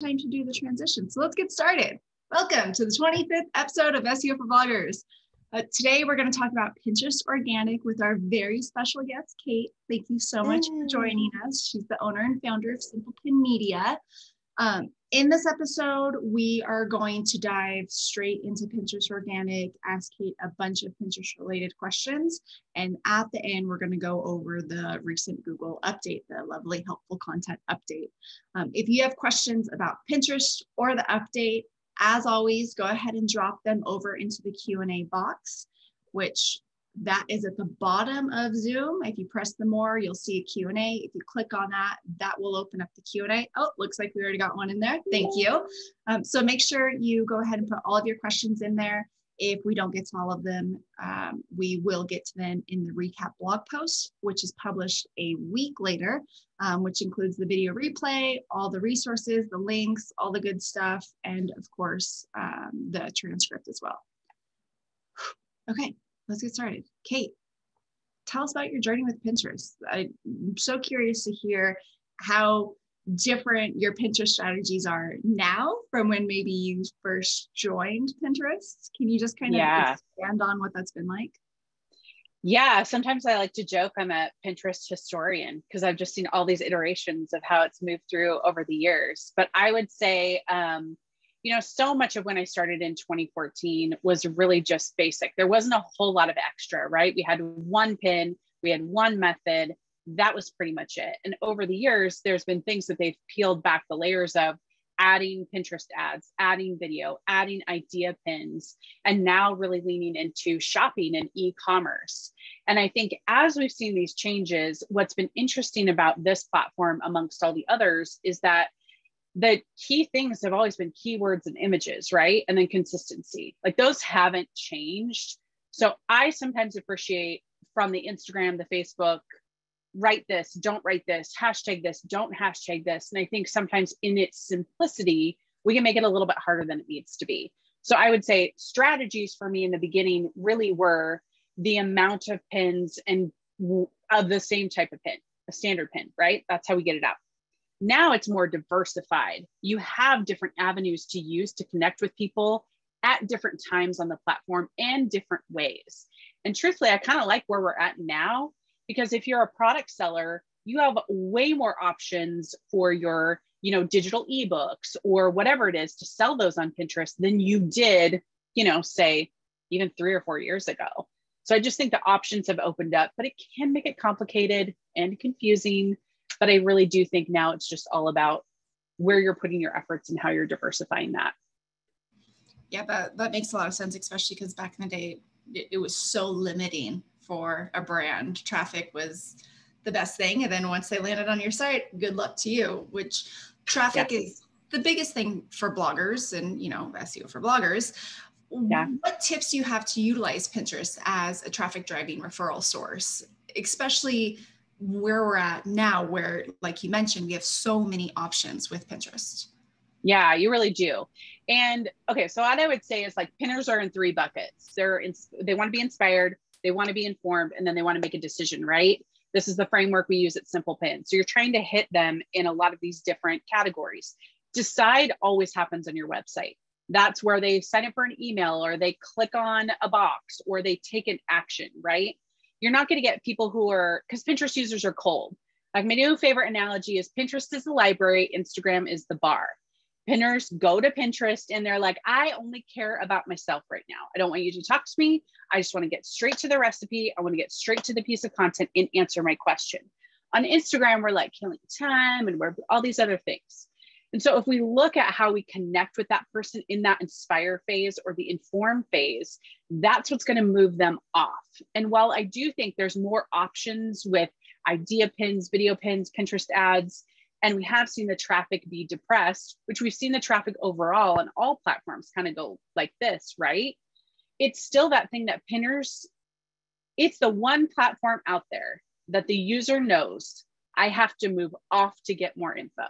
time to do the transition. So let's get started. Welcome to the 25th episode of SEO for Bloggers. Uh, today we're going to talk about Pinterest Organic with our very special guest, Kate. Thank you so much for joining us. She's the owner and founder of Simple Pin Media. Um, in this episode, we are going to dive straight into Pinterest Organic, ask Kate a bunch of Pinterest related questions. And at the end, we're going to go over the recent Google update, the lovely helpful content update. Um, if you have questions about Pinterest or the update, as always, go ahead and drop them over into the Q&A box, which that is at the bottom of Zoom. If you press the more, you'll see a Q&A. If you click on that, that will open up the Q&A. Oh, looks like we already got one in there. Thank you. Um, so make sure you go ahead and put all of your questions in there. If we don't get to all of them, um, we will get to them in the recap blog post, which is published a week later, um, which includes the video replay, all the resources, the links, all the good stuff, and of course, um, the transcript as well. Okay, let's get started. Kate, tell us about your journey with Pinterest. I'm so curious to hear how different your Pinterest strategies are now from when maybe you first joined Pinterest. Can you just kind of yeah. expand on what that's been like? Yeah, sometimes I like to joke I'm a Pinterest historian because I've just seen all these iterations of how it's moved through over the years. But I would say um, you know, so much of when I started in 2014 was really just basic. There wasn't a whole lot of extra, right? We had one pin, we had one method. That was pretty much it. And over the years, there's been things that they've peeled back the layers of adding Pinterest ads, adding video, adding idea pins, and now really leaning into shopping and e commerce. And I think as we've seen these changes, what's been interesting about this platform amongst all the others is that the key things have always been keywords and images, right? And then consistency. Like those haven't changed. So I sometimes appreciate from the Instagram, the Facebook, write this, don't write this, hashtag this, don't hashtag this. And I think sometimes in its simplicity, we can make it a little bit harder than it needs to be. So I would say strategies for me in the beginning really were the amount of pins and of the same type of pin, a standard pin, right? That's how we get it out. Now it's more diversified. You have different avenues to use to connect with people at different times on the platform and different ways. And truthfully, I kind of like where we're at now because if you're a product seller, you have way more options for your, you know, digital ebooks or whatever it is to sell those on Pinterest than you did, you know, say even 3 or 4 years ago. So I just think the options have opened up, but it can make it complicated and confusing but I really do think now it's just all about where you're putting your efforts and how you're diversifying that. Yeah, that, that makes a lot of sense, especially because back in the day, it, it was so limiting for a brand. Traffic was the best thing. And then once they landed on your site, good luck to you, which traffic yeah. is the biggest thing for bloggers and, you know, SEO for bloggers. Yeah. What tips do you have to utilize Pinterest as a traffic driving referral source, especially where we're at now, where, like you mentioned, we have so many options with Pinterest. Yeah, you really do. And okay, so what I would say is like pinners are in three buckets. They're in, they want to be inspired, they want to be informed, and then they want to make a decision, right? This is the framework we use at Simple Pin. So you're trying to hit them in a lot of these different categories. Decide always happens on your website. That's where they sign up for an email or they click on a box or they take an action, right? You're not going to get people who are because Pinterest users are cold. Like my new favorite analogy is Pinterest is the library, Instagram is the bar. Pinners go to Pinterest and they're like, I only care about myself right now. I don't want you to talk to me. I just want to get straight to the recipe. I want to get straight to the piece of content and answer my question. On Instagram, we're like killing time and we're all these other things. And so if we look at how we connect with that person in that inspire phase or the inform phase, that's what's going to move them off. And while I do think there's more options with idea pins, video pins, Pinterest ads, and we have seen the traffic be depressed, which we've seen the traffic overall on all platforms kind of go like this, right? It's still that thing that pinners, it's the one platform out there that the user knows I have to move off to get more info.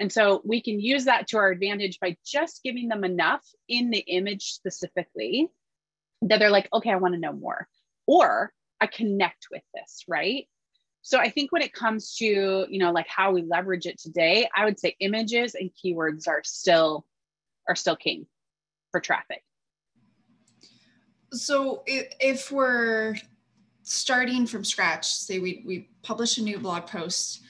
And so we can use that to our advantage by just giving them enough in the image specifically that they're like, okay, I want to know more. Or I connect with this, right? So I think when it comes to, you know, like how we leverage it today, I would say images and keywords are still are still king for traffic. So if, we're starting from scratch, say we we publish a new blog post,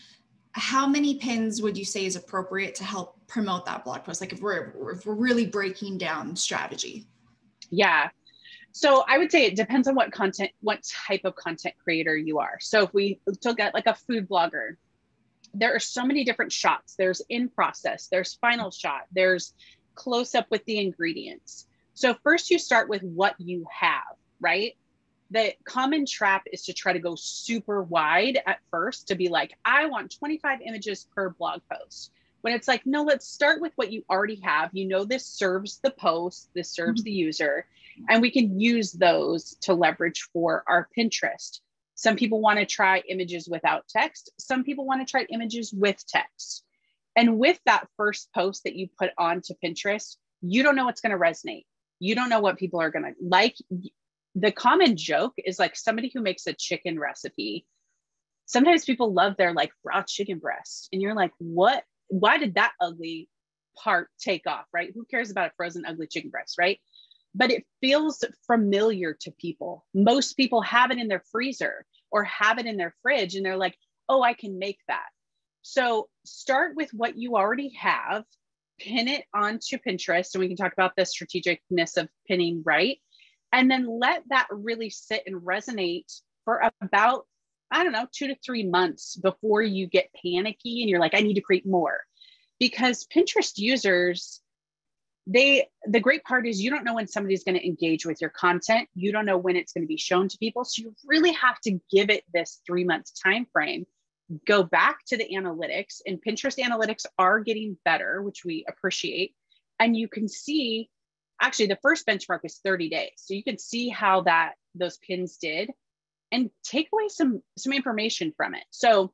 how many pins would you say is appropriate to help promote that blog post? Like if we're if we're really breaking down strategy. Yeah. So I would say it depends on what content, what type of content creator you are. So if we took at like a food blogger, there are so many different shots. There's in process, there's final shot, there's close up with the ingredients. So first you start with what you have, right? The common trap is to try to go super wide at first to be like, I want 25 images per blog post. When it's like, no, let's start with what you already have. You know, this serves the post, this serves mm-hmm. the user and we can use those to leverage for our Pinterest. Some people want to try images without text. Some people want to try images with text. And with that first post that you put onto Pinterest, you don't know what's going to resonate. You don't know what people are going to like. The common joke is like somebody who makes a chicken recipe. Sometimes people love their like raw chicken breast. And you're like, what? Why did that ugly part take off? Right? Who cares about a frozen ugly chicken breast? Right? but it feels familiar to people. Most people have it in their freezer or have it in their fridge and they're like, oh, I can make that. So start with what you already have, pin it onto Pinterest, and we can talk about the strategicness of pinning right. And then let that really sit and resonate for about, I don't know, two to three months before you get panicky and you're like, I need to create more. Because Pinterest users, they the great part is you don't know when somebody's going to engage with your content. You don't know when it's going to be shown to people. So you really have to give it this three months time frame go back to the analytics and pinterest analytics are getting better which we appreciate. And you can see actually the first benchmark is 30 days. So you can see how that those pins did and take away some some information from it. So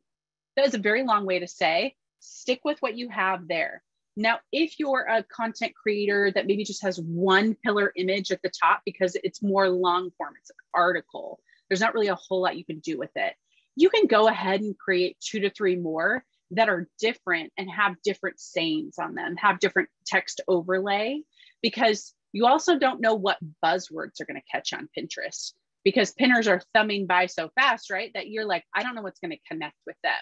that is a very long way to say stick with what you have there. Now, if you're a content creator that maybe just has one pillar image at the top because it's more long form, it's an article, there's not really a whole lot you can do with it. You can go ahead and create two to three more that are different and have different sayings on them, have different text overlay, because you also don't know what buzzwords are going to catch on Pinterest because pinners are thumbing by so fast, right? That you're like, I don't know what's going to connect with them.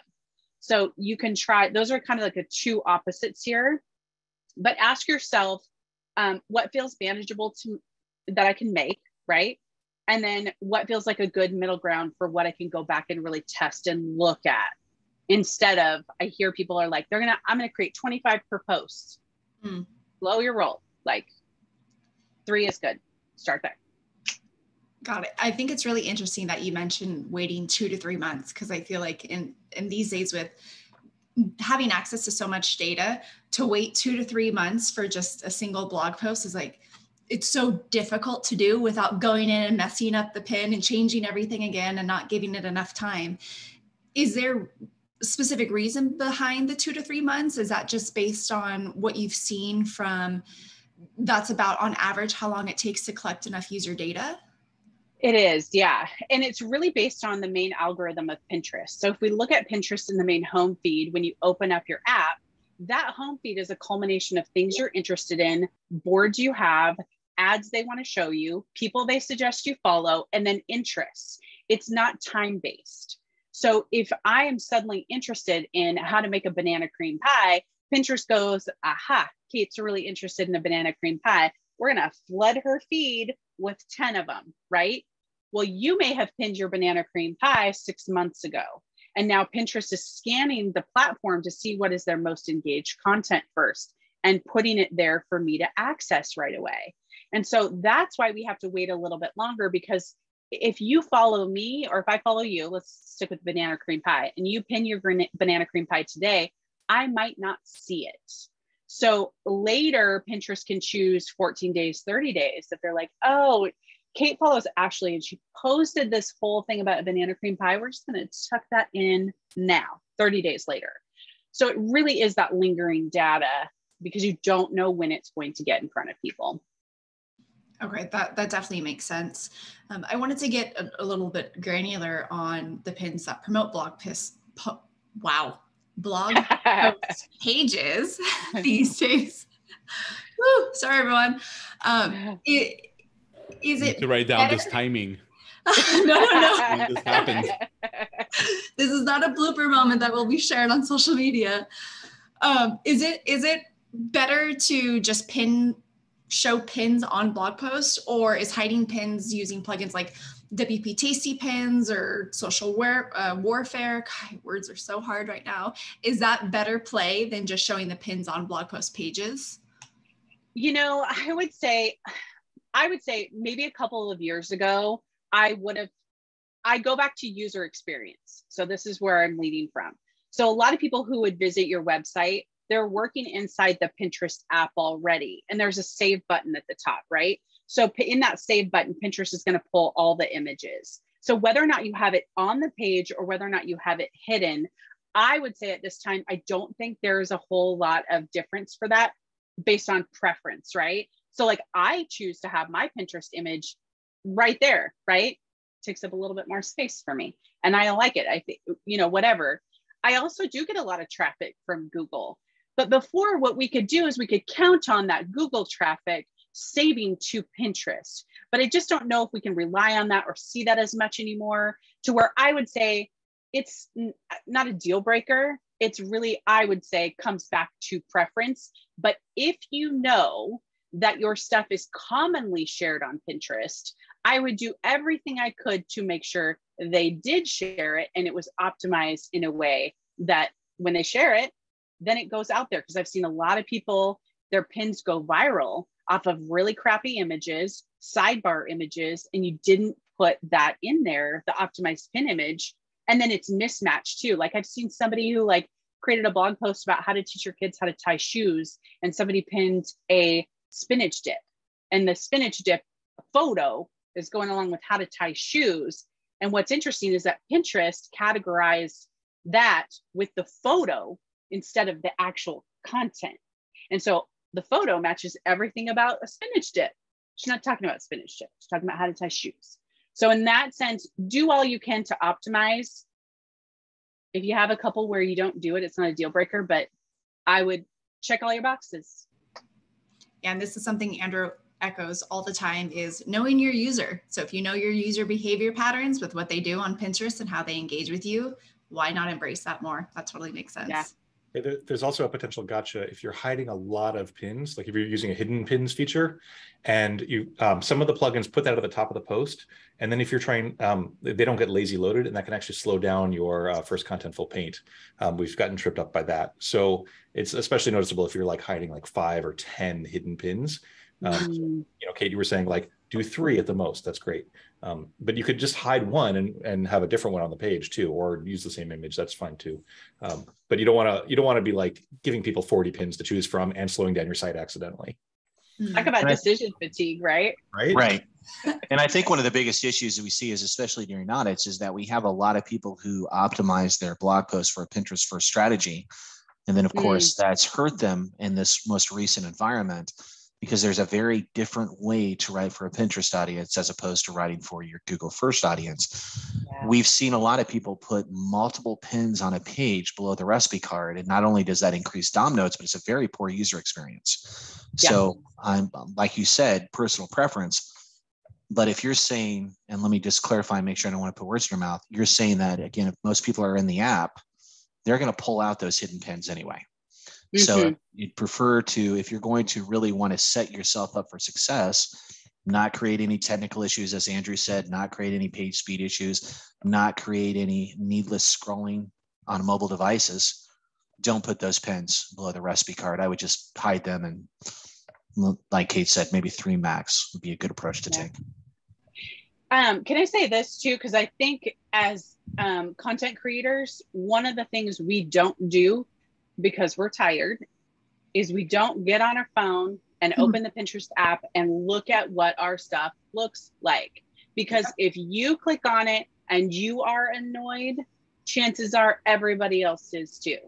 So you can try, those are kind of like the two opposites here. But ask yourself um, what feels manageable to that I can make, right? And then what feels like a good middle ground for what I can go back and really test and look at instead of I hear people are like, they're gonna, I'm gonna create 25 per post. Mm. Blow your roll. Like three is good. Start there. Got it. I think it's really interesting that you mentioned waiting two to three months because I feel like in in these days with having access to so much data, to wait two to three months for just a single blog post is like it's so difficult to do without going in and messing up the pin and changing everything again and not giving it enough time. Is there specific reason behind the two to three months? Is that just based on what you've seen from that's about on average how long it takes to collect enough user data? It is, yeah. And it's really based on the main algorithm of Pinterest. So if we look at Pinterest in the main home feed, when you open up your app, that home feed is a culmination of things you're interested in, boards you have, ads they want to show you, people they suggest you follow, and then interests. It's not time based. So if I am suddenly interested in how to make a banana cream pie, Pinterest goes, aha, Kate's really interested in a banana cream pie. We're going to flood her feed with 10 of them, right? Well, you may have pinned your banana cream pie six months ago. And now Pinterest is scanning the platform to see what is their most engaged content first and putting it there for me to access right away. And so that's why we have to wait a little bit longer because if you follow me or if I follow you, let's stick with banana cream pie, and you pin your banana cream pie today, I might not see it. So later, Pinterest can choose 14 days, 30 days. If they're like, oh, Kate follows Ashley and she posted this whole thing about a banana cream pie. We're just going to tuck that in now, 30 days later. So it really is that lingering data because you don't know when it's going to get in front of people. Okay, that, that definitely makes sense. Um, I wanted to get a, a, little bit granular on the pins that promote blog piss. Po- wow, blog post pages these days. Woo, sorry, everyone. Um, it, is it to write down better? this timing? no, no. this happens. This is not a blooper moment that will be shared on social media. Um, is it is it better to just pin show pins on blog posts, or is hiding pins using plugins like WP Tasty pins or social war, uh, warfare? God, words are so hard right now. Is that better play than just showing the pins on blog post pages? You know, I would say, I would say maybe a couple of years ago, I would have, I go back to user experience. So this is where I'm leading from. So a lot of people who would visit your website, they're working inside the Pinterest app already. And there's a save button at the top, right? So in that save button, Pinterest is going to pull all the images. So whether or not you have it on the page or whether or not you have it hidden, I would say at this time, I don't think there's a whole lot of difference for that based on preference, right? So like I choose to have my Pinterest image right there, right? Takes up a little bit more space for me. And I like it. I think, you know, whatever. I also do get a lot of traffic from Google. But before, what we could do is we could count on that Google traffic saving to Pinterest. But I just don't know if we can rely on that or see that as much anymore to where I would say it's not a deal breaker. It's really, I would say, comes back to preference. But if you know that your stuff is commonly shared on Pinterest, I would do everything I could to make sure they did share it and it was optimized in a way that when they share it, then it goes out there. Because I've seen a lot of people, their pins go viral off of really crappy images, sidebar images, and you didn't put that in there, the optimized pin image. And then it's mismatched too. Like I've seen somebody who like created a blog post about how to teach your kids how to tie shoes, and somebody pinned a spinach dip. And the spinach dip photo is going along with how to tie shoes. And what's interesting is that Pinterest categorized that with the photo instead of the actual content. And so the photo matches everything about a spinach dip. She's not talking about spinach dip, she's talking about how to tie shoes. So, in that sense, do all you can to optimize. If you have a couple where you don't do it, it's not a deal breaker, but I would check all your boxes. And this is something Andrew echoes all the time is knowing your user. So if you know your user behavior patterns with what they do on Pinterest and how they engage with you, why not embrace that more? That totally makes sense. Yeah. There's also a potential gotcha if you're hiding a lot of pins, like if you're using a hidden pins feature, and you um, some of the plugins put that at the top of the post, and then if you're trying, um, they don't get lazy loaded, and that can actually slow down your uh, first contentful paint. Um, we've gotten tripped up by that, so it's especially noticeable if you're like hiding like five or ten hidden pins. Mm. You know, Kate, you were saying like do three at the most. That's great. Um, but you could just hide one and, and have a different one on the page too, or use the same image. That's fine too. Um, but you don't want to you don't want to be like giving people 40 pins to choose from and slowing down your site accidentally. Hmm. Talk about decision fatigue, right? Right. Right. and I think one of the biggest issues that we see is especially during audits is that we have a lot of people who optimize their blog posts for a Pinterest first strategy. And then of mm. course that's hurt them in this most recent environment because there's a very different way to write for a Pinterest audience as opposed to writing for your Google first audience. Yeah. We've seen a lot of people put multiple pins on a page below the recipe card. And not only does that increase DOM nodes, but it's a very poor user experience. Yeah. So I'm like you said, personal preference. But if you're saying, and let me just clarify and make sure I don't want to put words in your mouth, you're saying that again, if most people are in the app, they're going to pull out those hidden pins anyway. Mm-hmm. So you'd prefer to, if you're going to really want to set yourself up for success, not create any technical issues, as Andrew said, not create any page speed issues, not create any needless scrolling on mobile devices. Don't put those pins below the recipe card. I would just hide them and, like Kate said, maybe three max would be a good approach to yeah. take. Um, can I say this too? Because I think as um, content creators, one of the things we don't do because we're tired is we don't get on our phone and mm-hmm. open the Pinterest app and look at what our stuff looks like. Because yeah. if you click on it and you are annoyed, chances are everybody else is too.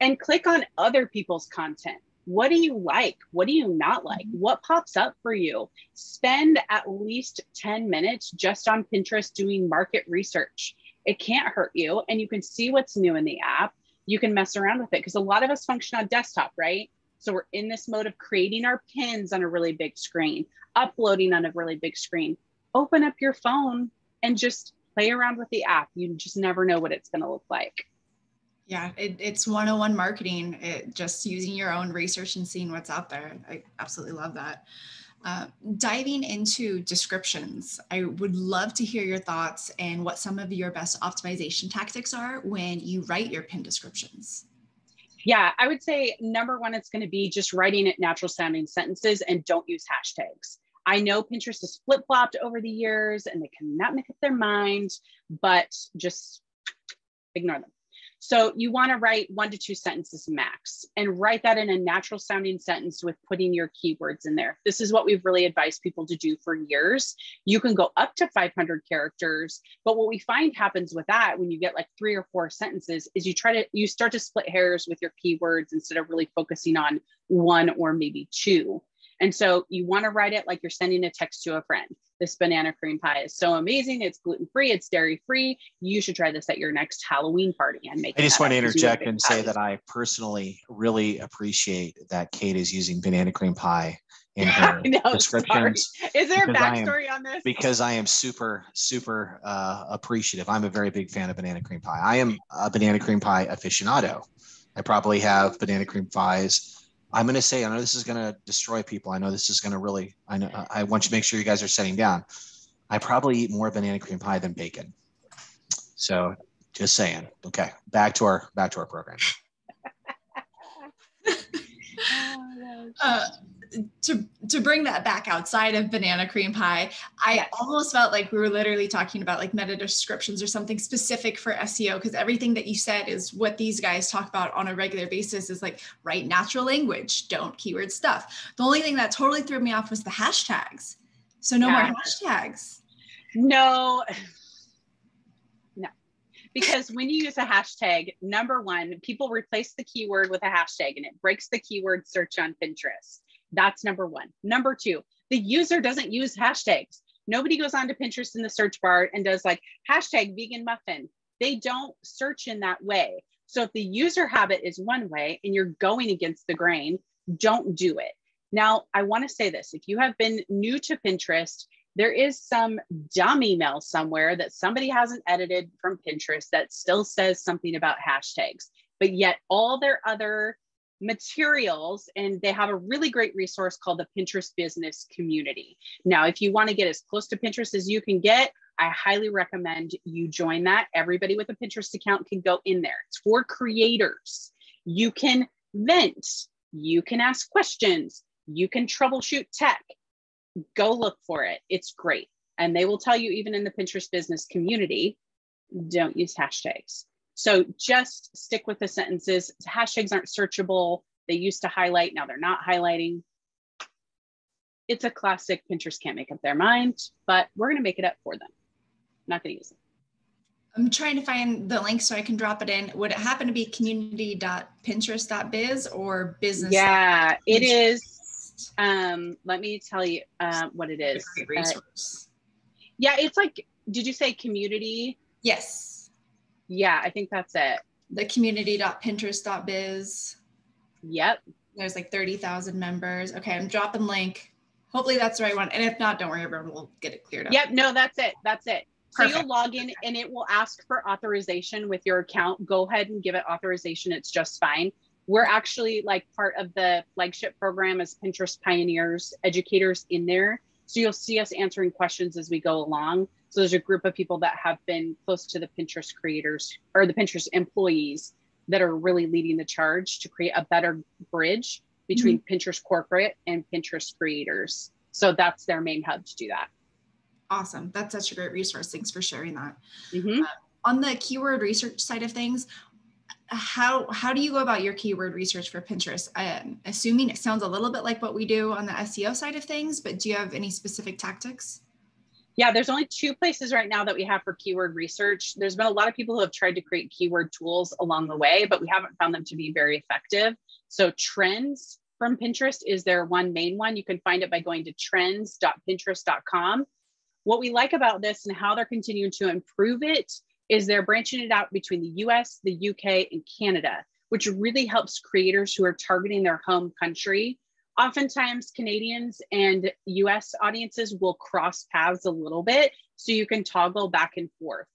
And click on other people's content. what do you like? What do you not like? What pops up for you? Spend at least 10 minutes just on Pinterest doing market research. It can't hurt you, and you can see what's new in the app. You can mess around with it because a lot of us function on desktop, right? So we're in this mode of creating our pins on a really big screen, uploading on a really big screen. Open up your phone and just play around with the app. You just never know what it's going to look like. Yeah, it, it's 101 marketing, it, just using your own research and seeing what's out there. I absolutely love that. Uh, diving into descriptions, I would love to hear your thoughts and what some of your best optimization tactics are when you write your pin descriptions. Yeah, I would say number one, it's going to be just writing it natural sounding sentences and don't use hashtags. I know Pinterest has flip flopped over the years and they cannot make up their mind, but just ignore them. So you want to write one to two sentences max and write that in a natural sounding sentence with putting your keywords in there. This is what we've really advised people to do for years. You can go up to 500 characters, but what we find happens with that when you get like three or four sentences is you try to you start to split hairs with your keywords instead of really focusing on one or maybe two. And so you want to write it like you're sending a text to a friend. This banana cream pie is so amazing. It's gluten free, it's dairy free. You should try this at your next Halloween party and make I just want to interject and say that I personally really appreciate that Kate is using banana cream pie in her know, descriptions. Sorry. Is there a backstory am, on this? Because I am super, super uh, appreciative. I'm a very big fan of banana cream pie. I am a banana cream pie aficionado. I probably have banana cream pies I'm going to say, I know this is going to destroy people. I know this is going to really, I know, I want you to make sure you guys are sitting down. I probably eat more banana cream pie than bacon. So just saying. Okay. Back to our, back to our program. oh, uh, to to bring that back outside of banana cream pie, I yes. almost felt like we were literally talking about like meta descriptions or something specific for SEO because everything that you said is what these guys talk about on a regular basis is like write natural language, don't keyword stuff. The only thing that totally threw me off was the hashtags. So no yeah. more hashtags. No. No. Because when you use a hashtag, number one, people replace the keyword with a hashtag and it breaks the keyword search on Pinterest. That's number one. Number two, the user doesn't use hashtags. Nobody goes on to Pinterest in the search bar and does like hashtag vegan muffin. They don't search in that way. So if the user habit is one way and you're going against the grain, don't do it. Now, I want to say this if you have been new to Pinterest, there is some dumb email somewhere that somebody hasn't edited from Pinterest that still says something about hashtags, but yet all their other materials and they have a really great resource called the Pinterest Business Community. Now, if you want to get as close to Pinterest as you can get, I highly recommend you join that. Everybody with a Pinterest account can go in there. It's for creators. You can vent, you can ask questions, you can troubleshoot tech. Go look for it. It's great. And they will tell you, even in the Pinterest business community, don't use hashtags. So just stick with the sentences. Hashtags aren't searchable. They used to highlight, now they're not highlighting. It's a classic Pinterest can't make up their mind, but we're going to make it up for them. I'm not going to use it. I'm trying to find the link so I can drop it in. Would it happen to be community.pinterest.biz or business? Yeah, it is. Um, let me tell you uh, what it is. Uh, yeah, it's like, did you say community? Yes. Yeah, I think that's it. The community.pinterest.biz. Yep. There's like 30,000 members. Okay, I'm dropping link. Hopefully that's the right one. And if not, don't worry, everyone will get it cleared up. Yep, no, that's it. That's it. Perfect. So you'll log in and it will ask for authorization with your account. Go ahead and give it authorization. It's just fine. We're actually like part of the flagship program as Pinterest pioneers, educators in there. So you'll see us answering questions as we go along. So there's a group of people that have been close to the Pinterest creators or the Pinterest employees that are really leading the charge to create a better bridge between mm-hmm. Pinterest corporate and Pinterest creators. So that's their main hub to do that. Awesome. That's such a great resource. Thanks for sharing that. Mm-hmm. Uh, on the keyword research side of things, how how do you go about your keyword research for Pinterest? I'm assuming it sounds a little bit like what we do on the SEO side of things, but do you have any specific tactics? Yeah, there's only two places right now that we have for keyword research. There's been a lot of people who have tried to create keyword tools along the way, but we haven't found them to be very effective. So Trends from Pinterest is their one main one. You can find it by going to trends.pinterest.com. What we like about this and how they're continuing to improve it is they're branching it out between the US, the UK, and Canada, which really helps creators who are targeting their home country. Oftentimes, Canadians and US audiences will cross paths a little bit, so you can toggle back and forth.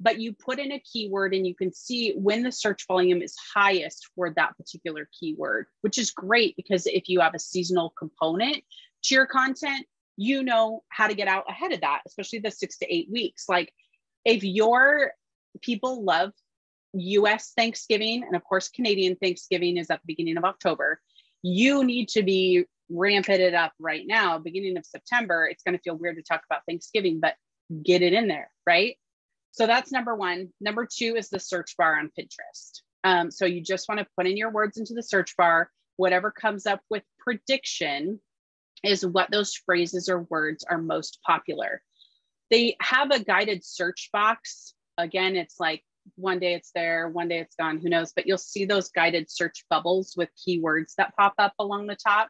But you put in a keyword and you can see when the search volume is highest for that particular keyword, which is great because if you have a seasonal component to your content, you know how to get out ahead of that, especially the six to eight weeks. Like if your people love US Thanksgiving, and of course, Canadian Thanksgiving is at the beginning of October, you need to be ramping it up right now. Beginning of September, it's going to feel weird to talk about Thanksgiving, but get it in there, right? So that's number one. Number two is the search bar on Pinterest. Um, so you just want to put in your words into the search bar. Whatever comes up with prediction is what those phrases or words are most popular. They have a guided search box. Again, it's like one day it's there, one day it's gone, who knows? But you'll see those guided search bubbles with keywords that pop up along the top.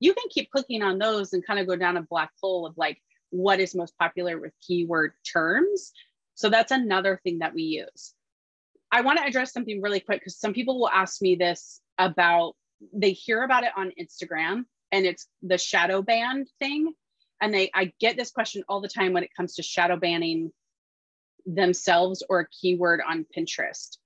You can keep clicking on those and kind of go down a black hole of like what is most popular with keyword terms. So that's another thing that we use. I want to address something really quick because some people will ask me this about they hear about it on Instagram and it's the shadow ban thing and they i get this question all the time when it comes to shadow banning themselves or a keyword on pinterest.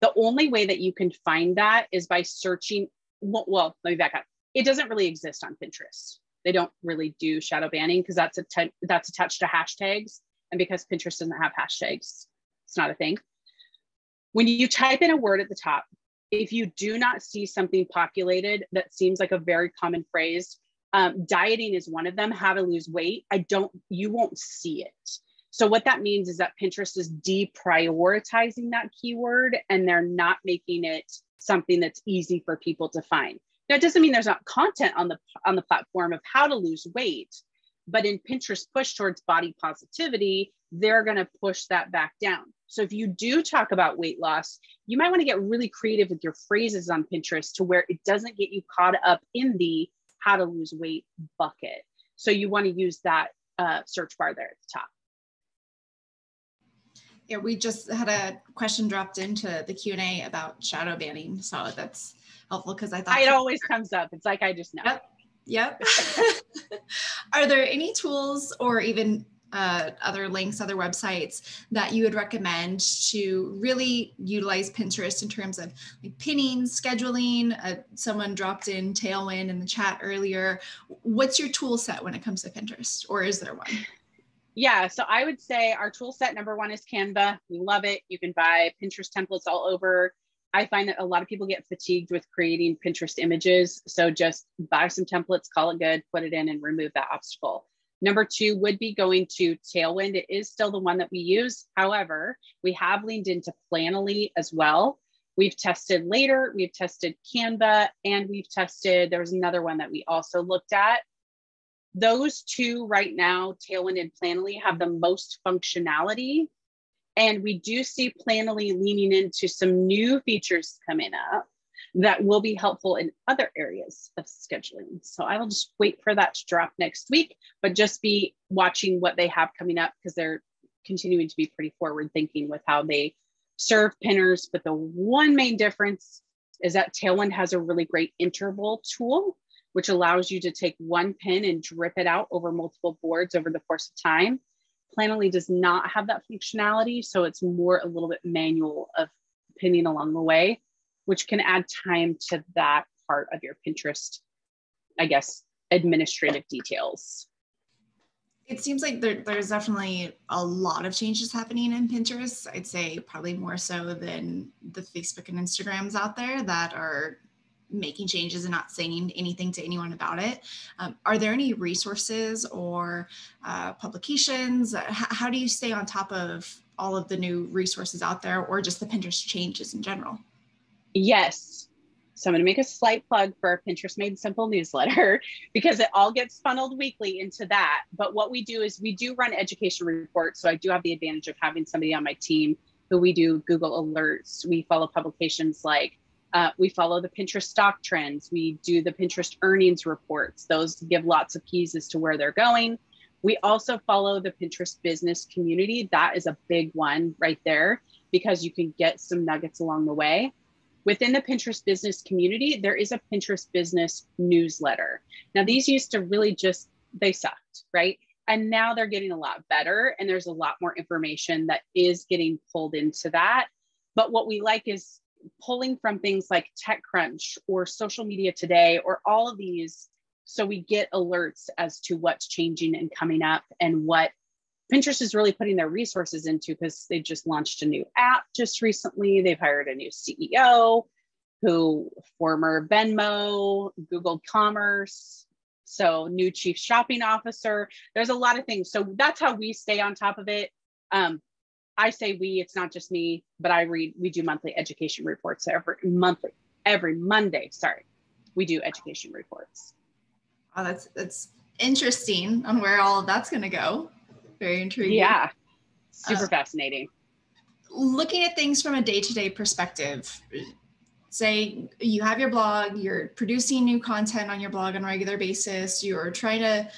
The only way that you can find that is by searching well, well let me back up. It doesn't really exist on pinterest. They don't really do shadow banning because that's a that's attached to hashtags. And because pinterest doesn't have hashtags it's not a thing. When you type in a word at the top if you do not see something populated that seems like a very common phrase um, dieting is one of them how to lose weight. I don't you won't see it. So what that means is that pinterest is deprioritizing that keyword and they're not making it something that's easy for people to find. It doesn't mean there's not content on the on the platform of how to lose weight but in pinterest push towards body positivity they're going to push that back down. So if you do talk about weight loss you might want to get really creative with your phrases on pinterest to where it doesn't get you caught up in the how to lose weight bucket. So you want to use that uh, search bar there at the top. Yeah, we just had a question dropped into the Q and A about shadow banning, so that's helpful because I thought it always comes up. It's like I just know. Yep. Yep. Are there any tools or even uh, other links, other websites that you would recommend to really utilize Pinterest in terms of like pinning, scheduling? Uh, someone dropped in Tailwind in the chat earlier. What's your tool set when it comes to Pinterest, or is there one? Yeah, so I would say our tool set number one is Canva. We love it. You can buy Pinterest templates all over. I find that a lot of people get fatigued with creating Pinterest images. So just buy some templates, call it good, put it in, and remove that obstacle. Number two would be going to Tailwind. It is still the one that we use. However, we have leaned into Planoly as well. We've tested later, we've tested Canva, and we've tested, there was another one that we also looked at. Those two right now, Tailwind and Planoly, have the most functionality. And we do see Planoly leaning into some new features coming up that will be helpful in other areas of scheduling. So I will just wait for that to drop next week, but just be watching what they have coming up because they're continuing to be pretty forward thinking with how they serve pinners. But the one main difference is that Tailwind has a really great interval tool, which allows you to take one pin and drip it out over multiple boards over the course of time. Planoly does not have that functionality, so it's more a little bit manual of pinning along the way which can add time to that part of your Pinterest, I guess, administrative details. It seems like there, there's definitely a lot of changes happening in Pinterest. I'd say probably more so than the Facebook and Instagrams out there that are making changes and not saying anything to anyone about it. Um, are there any resources or uh, publications? H- how do you stay on top of all of the new resources out there or just the Pinterest changes in general? Yes. So I'm going to make a slight plug for our Pinterest Made Simple newsletter because it all gets funneled weekly into that. But what we do is we do run education reports. So I do have the advantage of having somebody on my team who we do Google alerts. We follow publications like Uh, we follow the Pinterest stock trends. We do the Pinterest earnings reports. Those give lots of keys as to where they're going. We also follow the Pinterest business community. That is a big one right there because you can get some nuggets along the way. Within the Pinterest business community, there is a Pinterest business newsletter. Now, these used to really just, they sucked, right? And now they're getting a lot better, and there's a lot more information that is getting pulled into that. But what we like is pulling from things like TechCrunch or Social Media Today or all of these so we get alerts as to what's changing and coming up and what Pinterest is really putting their resources into because they just launched a new app just recently. They've hired a new CEO who former Venmo, Google Commerce, so new chief shopping officer. There's a lot of things. So that's how we stay on top of it. Um, I say we, it's not just me, but I read, we do monthly education reports every monthly, every Monday, sorry, we do education reports. Oh, that's, that's interesting on where all of that's going to go. Very intriguing. Yeah. Super uh, fascinating. Looking at things from a day-to-day perspective, say you have your blog, you're producing new content on your blog on a regular basis, you're trying to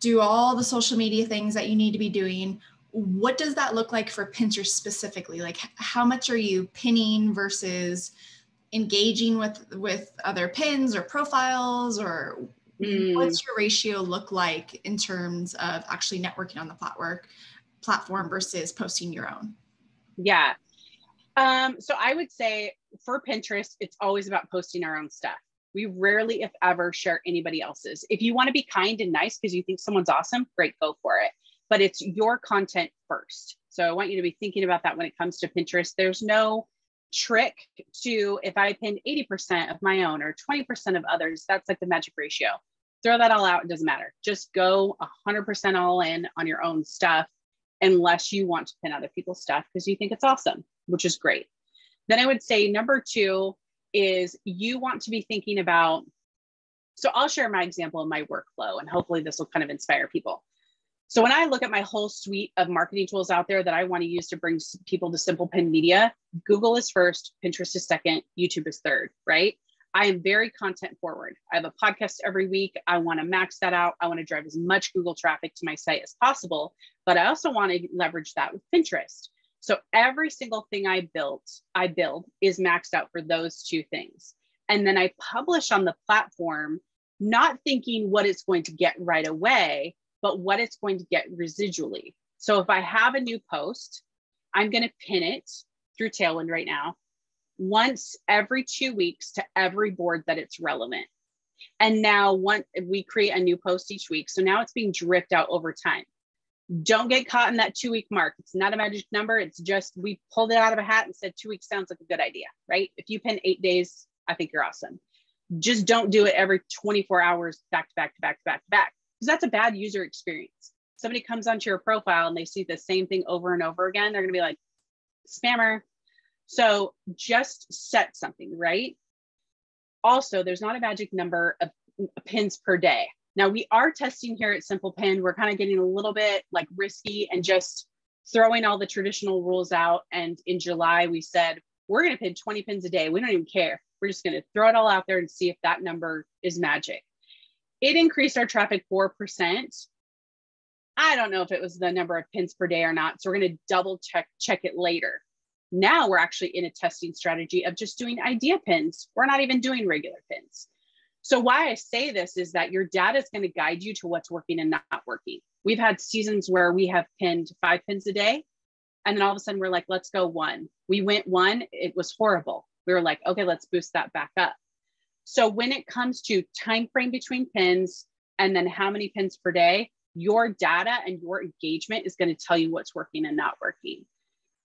do all the social media things that you need to be doing what does that look like for Pinterest specifically? Like how much are you pinning versus engaging with with other pins or profiles or mm. what's your ratio look like in terms of actually networking on the platform platform versus posting your own? Yeah. Um, so I would say for Pinterest, it's always about posting our own stuff. We rarely, if ever, share anybody else's. If you want to be kind and nice because you think someone's awesome, great, go for it but it's your content first. So I want you to be thinking about that when it comes to Pinterest. There's no trick to if I pin 80% of my own or 20% of others, that's like the magic ratio. Throw that all out, it doesn't matter. Just go 100% all in on your own stuff unless you want to pin other people's stuff because you think it's awesome, which is great. Then I would say number two is you want to be thinking about. So I'll share my example of my workflow and hopefully this will kind of inspire people. So when I look at my whole suite of marketing tools out there that I want to use to bring people to Simple Pin Media, Google is first, Pinterest is second, YouTube is third, right? I am very content forward. I have a podcast every week. I want to max that out. I want to drive as much Google traffic to my site as possible, but I also want to leverage that with Pinterest. So every single thing I built, I build is maxed out for those two things. And then I publish on the platform, not thinking what it's going to get right away, but what it's going to get residually. So if I have a new post, I'm going to pin it through Tailwind right now once every two weeks to every board that it's relevant. And now one, we create a new post each week. So now it's being dripped out over time. Don't get caught in that two week mark. It's not a magic number. It's just we pulled it out of a hat and said two weeks sounds like a good idea, right? If you pin eight days, I think you're awesome. Just don't do it every 24 hours back to back to back to back to back because that's a bad user experience. Somebody comes onto your profile and they see the same thing over and over again, they're going to be like, spammer. So just set something, right? Also, there's not a magic number of uh, pins per day. Now we are testing here at Simple Pin. We're kind of getting a little bit like risky and just throwing all the traditional rules out. And in July, we said, we're going to pin 20 pins a day. We don't even care. We're just going to throw it all out there and see if that number is magic. It increased our traffic 4%. I don't know if it was the number of pins per day or not. So we're going to double check check it later. Now we're actually in a testing strategy of just doing idea pins. We're not even doing regular pins. So why I say this is that your data is going to guide you to what's working and not working. We've had seasons where we have pinned five pins a day. And then all of a sudden we're like, let's go one. We went one, it was horrible. We were like, okay, let's boost that back up. So when it comes to time frame between pins and then how many pins per day, your data and your engagement is going to tell you what's working and not working.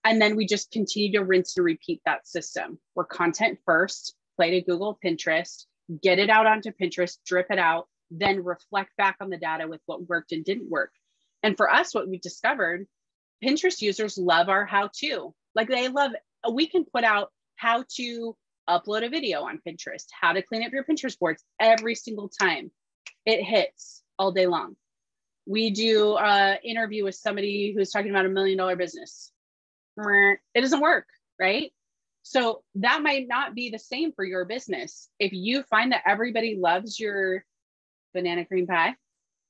And then we just continue to rinse and repeat that system. We're content first, play to Google, Pinterest, get it out onto Pinterest, drip it out, then reflect back on the data with what worked and didn't work. And for us, what we've discovered, Pinterest users love our how to. Like they love, we can put out how to upload a video on Pinterest, how to clean up your Pinterest boards every single time. It hits all day long. We do an interview with somebody who's talking about a million dollar business. It doesn't work, right? So that might not be the same for your business. If you find that everybody loves your banana cream pie,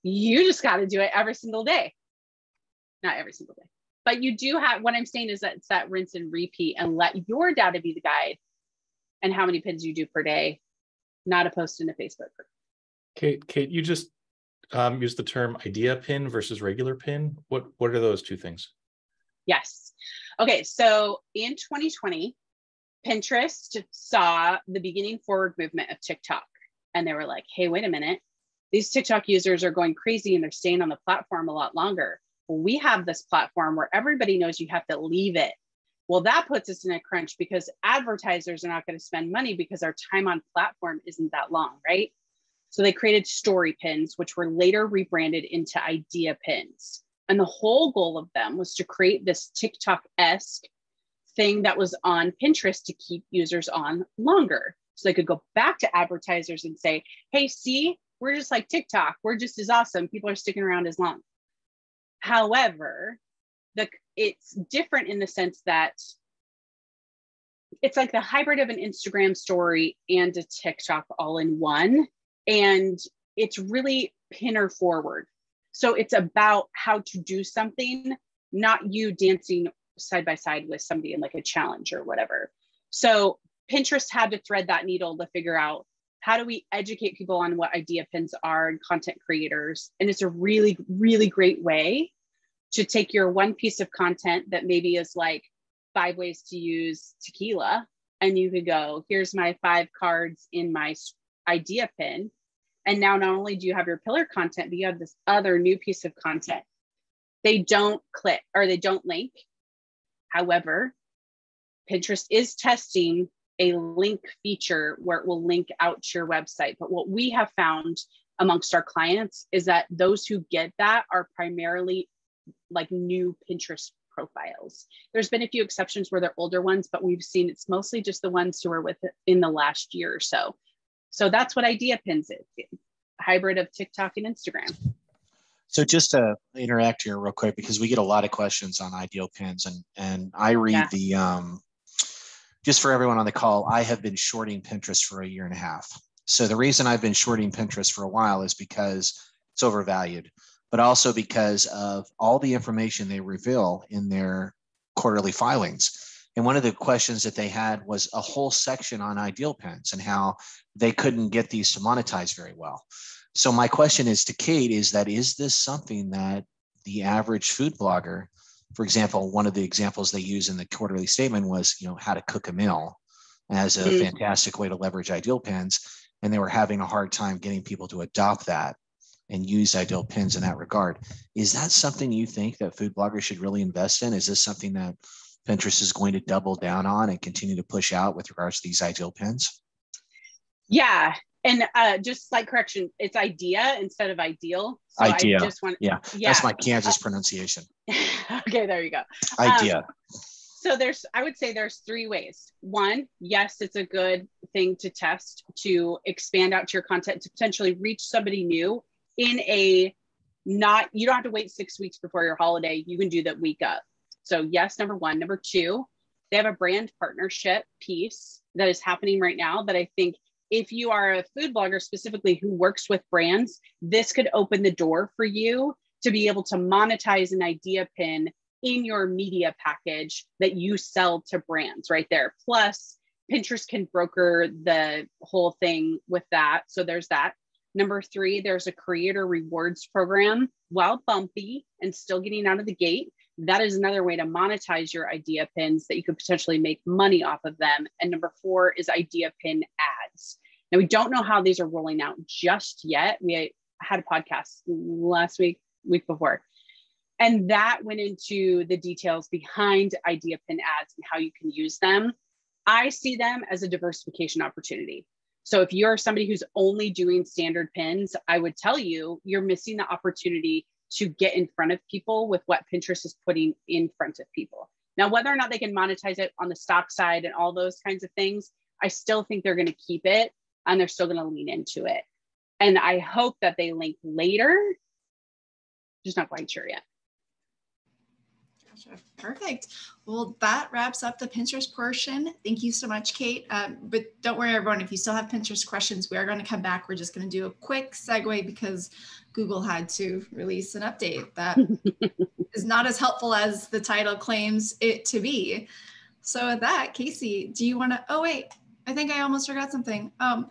you just got to do it every single day. Not every single day, but you do have what I'm saying is that it's that rinse and repeat and let your data be the guide and how many pins you do per day, not a post in a Facebook group. Kate, Kate, you just um, used the term idea pin versus regular pin. What what are those two things? Yes. Okay, so in 2020, Pinterest saw the beginning forward movement of TikTok, and they were like, "Hey, wait a minute, these TikTok users are going crazy and they're staying on the platform a lot longer. We have this platform where everybody knows you have to leave it. Well, that puts us in a crunch because advertisers are not going to spend money because our time on platform isn't that long, right? So they created story pins, which were later rebranded into idea pins. And the whole goal of them was to create this TikTok esque thing that was on Pinterest to keep users on longer. So they could go back to advertisers and say, hey, see, we're just like TikTok. We're just as awesome. People are sticking around as long. However, the it's different in the sense that it's like the hybrid of an Instagram story and a TikTok all in one. And it's really pinner forward. So it's about how to do something, not you dancing side by side with somebody in like a challenge or whatever. So Pinterest had to thread that needle to figure out how do we educate people on what idea pins are and content creators and it's a really really great way to take your one piece of content that maybe is like five ways to use tequila and you could go here's my five cards in my idea pin. And now not only do you have your pillar content but you have this other new piece of content. They don't click or they don't link. However pinterest is testing a link feature where it will link out to your website. But what we have found amongst our clients is that those who get that are primarily like new Pinterest profiles. There's been a few exceptions where they're older ones, but we've seen it's mostly just the ones who are within in the last year or so. So that's what Idea Pins is a hybrid of TikTok and Instagram. So just to interact here real quick, because we get a lot of questions on ideal pins and, and I read yeah. the, um, just for everyone on the call, I have been shorting Pinterest for a year and a half. So the reason I've been shorting Pinterest for a while is because it's overvalued, but also because of all the information they reveal in their quarterly filings. And one of the questions that they had was a whole section on ideal pens and how they couldn't get these to monetize very well. So my question is to Kate is that is this something that the average food blogger for example, one of the examples they use in the quarterly statement was, you know, how to cook a meal as a mm-hmm. fantastic way to leverage ideal pens And they were having a hard time getting people to adopt that and use ideal pins in that regard. Is that something you think that food bloggers should really invest in? Is this something that Pinterest is going to double down on and continue to push out with regards to these ideal pins? Yeah, and uh, just slight correction, it's idea instead of ideal. So idea. I just want, yeah. yeah, that's my Kansas pronunciation. okay, there you go. Idea. Um, so there's, I would say there's three ways. One, yes, it's a good thing to test to expand out to your content to potentially reach somebody new in a not, you don't have to wait six weeks before your holiday. You can do that week up. So yes, number one. Number two, they have a brand partnership piece that is happening right now that I think if you are a food blogger specifically who works with brands, this could open the door for you to be able to monetize an idea pin in your media package that you sell to brands right there. Plus, Pinterest can broker the whole thing with that. So there's that. Number three, there's a creator rewards program. While bumpy and still getting out of the gate, that is another way to monetize your idea pins that you could potentially make money off of them. And number four is idea pin ads. Now, we don't know how these are rolling out just yet. We had a podcast last week, week before, and that went into the details behind idea pin ads and how you can use them. I see them as a diversification opportunity. So if you're somebody who's only doing standard pins, I would tell you you're missing the opportunity to get in front of people with what Pinterest is putting in front of people. Now, whether or not they can monetize it on the stock side and all those kinds of things, I still think they're going to keep it and they're still going to lean into it. And I hope that they link later, just not quite sure yet. Perfect. Well, that wraps up the Pinterest portion. Thank you so much, Kate. Um, but don't worry, everyone, if you still have Pinterest questions, we are going to come back. We're just going to do a quick segue because Google had to release an update that is not as helpful as the title claims it to be. So, with that, Casey, do you want to? Oh, wait, I think I almost forgot something. Um,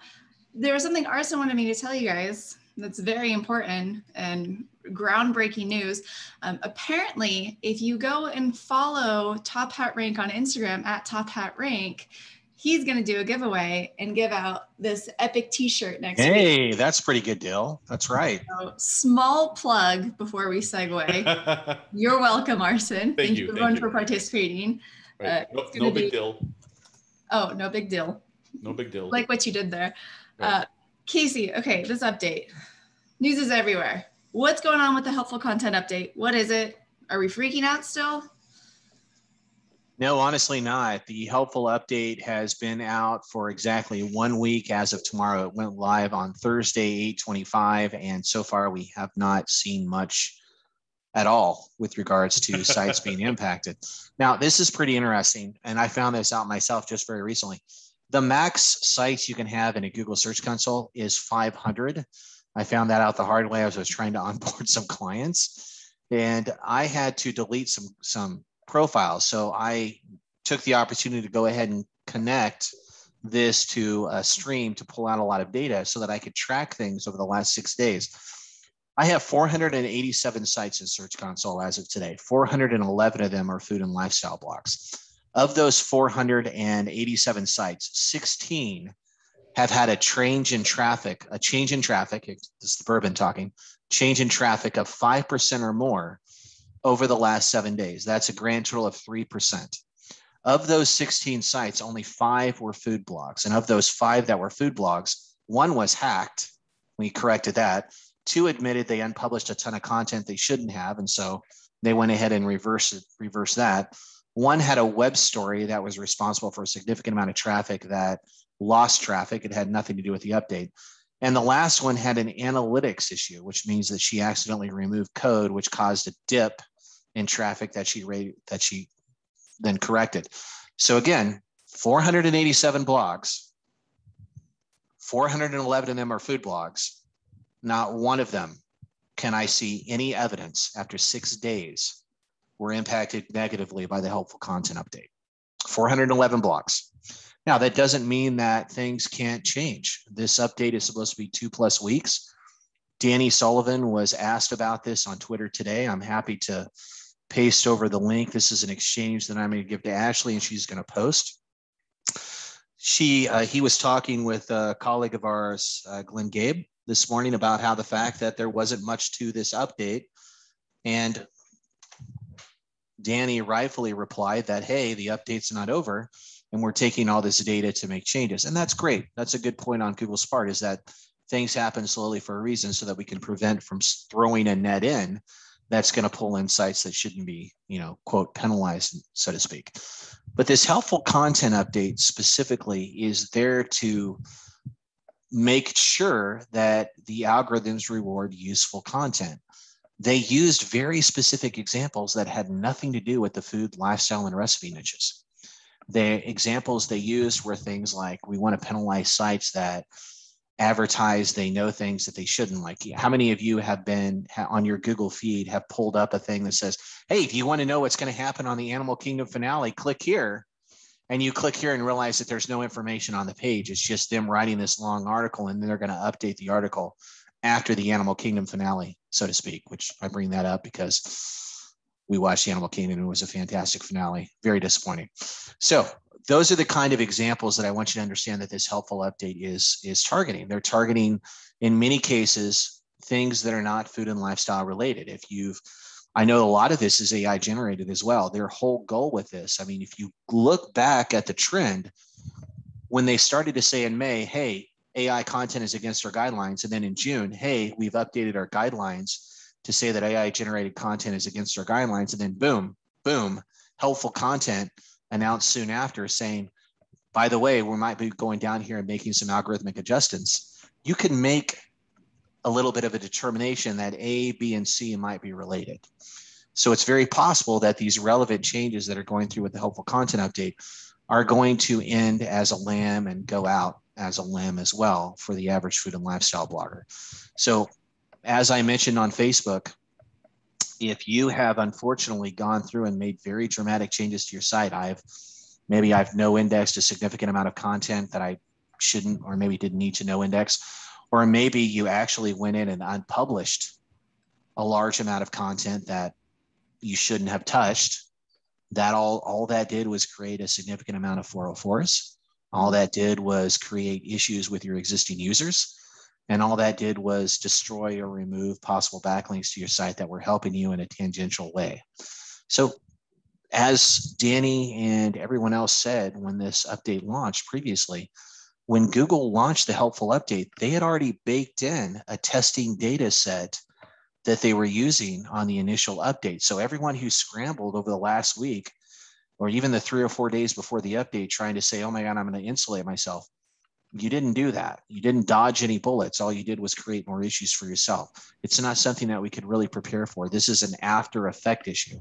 there was something Arsen wanted me to tell you guys that's very important and groundbreaking news. Um, apparently, if you go and follow Top Hat Rank on Instagram at Top Hat Rank, he's going to do a giveaway and give out this epic t-shirt next hey, week. Hey, that's pretty good deal. That's right. So, small plug before we segue. You're welcome, Arsen. Thank, Thank you, everyone for participating. Right. Uh, no, no big be... deal. Oh, no big deal. No big deal. Like what you did there. Right. Uh, Casey, okay, this update. News is everywhere. What's going on with the helpful content update? What is it? Are we freaking out still? No, honestly not. The helpful update has been out for exactly one week as of tomorrow. It went live on Thursday, 825, and so far we have not seen much at all with regards to sites being impacted. Now, this is pretty interesting, and I found this out myself just very recently. The max sites you can have in a Google Search Console is 500. I found that out the hard way as I was trying to onboard some clients, and I had to delete some some profiles. So I took the opportunity to go ahead and connect this to a stream to pull out a lot of data so that I could track things over the last six days. I have 487 sites in Search Console as of today. 411 of them are food and lifestyle blocks. Of those 487 sites, 16 have had a change in traffic, a change in traffic, this is the bourbon talking, change in traffic of 5% or more over the last seven days. That's a grand total of 3%. Of those 16 sites, only five were food blogs. And of those five that were food blogs, one was hacked. We corrected that. Two admitted they unpublished a ton of content they shouldn't have. And so they went ahead and reversed, reversed that. One had a web story that was responsible for a significant amount of traffic that lost traffic. It had nothing to do with the update. And the last one had an analytics issue, which means that she accidentally removed code, which caused a dip in traffic that she that she then corrected. So again, 487 blogs, 411 of them are food blogs. Not one of them can I see any evidence after six days were impacted negatively by the helpful content update. 411 blogs. Now, that doesn't mean that things can't change. This update is supposed to be two plus weeks. Danny Sullivan was asked about this on Twitter today. I'm happy to paste over the link. This is an exchange that I'm going to give to Ashley, and she's going to post. She, uh, he was talking with a colleague of ours, uh, Glenn Gabe, this morning about how the fact that there wasn't much to this update, and Danny rightfully replied that, "Hey, the update's not over." And we're taking all this data to make changes. And that's great. That's a good point on Google's part is that things happen slowly for a reason so that we can prevent from throwing a net in that's going to pull in sites that shouldn't be, you know, quote, penalized, so to speak. But this helpful content update specifically is there to make sure that the algorithms reward useful content. They used very specific examples that had nothing to do with the food, lifestyle, and recipe niches the examples they used were things like we want to penalize sites that advertise they know things that they shouldn't. Like how many of you have been on your google feed have pulled up a thing that says hey if you want to know what's going to happen on the animal kingdom finale click here and you click here and realize that there's no information on the page it's just them writing this long article and then they're going to update the article after the animal kingdom finale so to speak which i bring that up because we watched Animal Kingdom and it was a fantastic finale. Very disappointing. So those are the kind of examples that I want you to understand that this helpful update is is targeting. They're targeting in many cases things that are not food and lifestyle related. If you've I know a lot of this is AI generated as well. Their whole goal with this, I mean, if you look back at the trend, when they started to say in May, hey, AI content is against our guidelines, and then in June, hey, we've updated our guidelines to say that AI generated content is against our guidelines. And then boom, boom, helpful content announced soon after saying, by the way, we might be going down here and making some algorithmic adjustments. You can make a little bit of a determination that A, B, and C might be related. So it's very possible that these relevant changes that are going through with the helpful content update are going to end as a lamb and go out as a lamb as well for the average food and lifestyle blogger. So, as I mentioned on Facebook, if you have unfortunately gone through and made very dramatic changes to your site, I've maybe I've no indexed a significant amount of content that I shouldn't or maybe didn't need to no index, or maybe you actually went in and unpublished a large amount of content that you shouldn't have touched that all all that did was create a significant amount of 404s. All that did was create issues with your existing users and all that did was destroy or remove possible backlinks to your site that were helping you in a tangential way so as danny and everyone else said when this update launched previously when google launched the helpful update they had already baked in a testing data set that they were using on the initial update. So everyone who scrambled over the last week or even the three or four days before the update trying to say, oh my God, I'm going to insulate myself. You didn't do that. You didn't dodge any bullets. All you did was create more issues for yourself. It's not something that we could really prepare for. This is an after effect issue.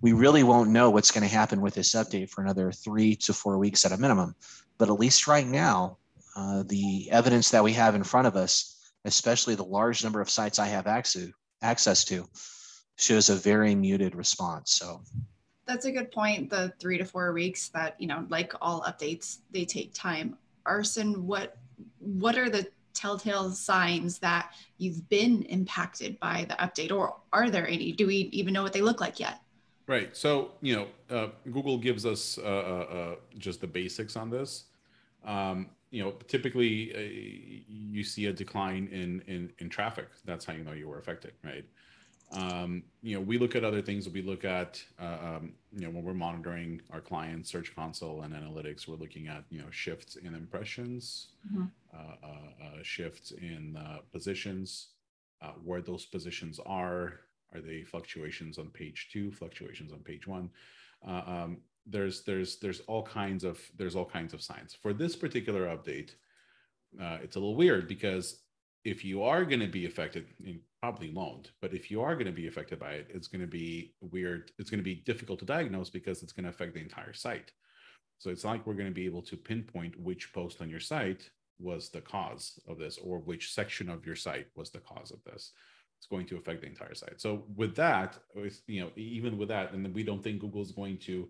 We really won't know what's going to happen with this update for another three to four weeks at a minimum. But at least right now, uh, the evidence that we have in front of us, especially the large number of sites I have access access to shows a very muted response. So that's a good point. The three to four weeks that, you know, like all updates, they take time. Arsen, what what are the telltale signs that you've been impacted by the update or are there any? Do we even know what they look like yet? Right. So, you know, uh, Google gives us uh, uh, uh just the basics on this. Um, you know, typically uh, you see a decline in, in in traffic. That's how you know you were affected, right? Um, you know, we look at other things. We look at, uh, um, you know, when we're monitoring our clients, Search Console and analytics, we're looking at, you know, shifts in impressions, mm-hmm. uh, uh, uh shifts in uh, positions, uh, where those positions are. Are they fluctuations on page two, fluctuations on page one? Um, there's there's there's all kinds of there's all kinds of signs for this particular update uh, it's a little weird because if you are going to be affected you probably won't but if you are going to be affected by it it's going to be weird it's going to be difficult to diagnose because it's going to affect the entire site. So it's like we're going to be able to pinpoint which post on your site was the cause of this or which section of your site was the cause of this. It's going to affect the entire site. So with that you know even with that and we don't think google's going to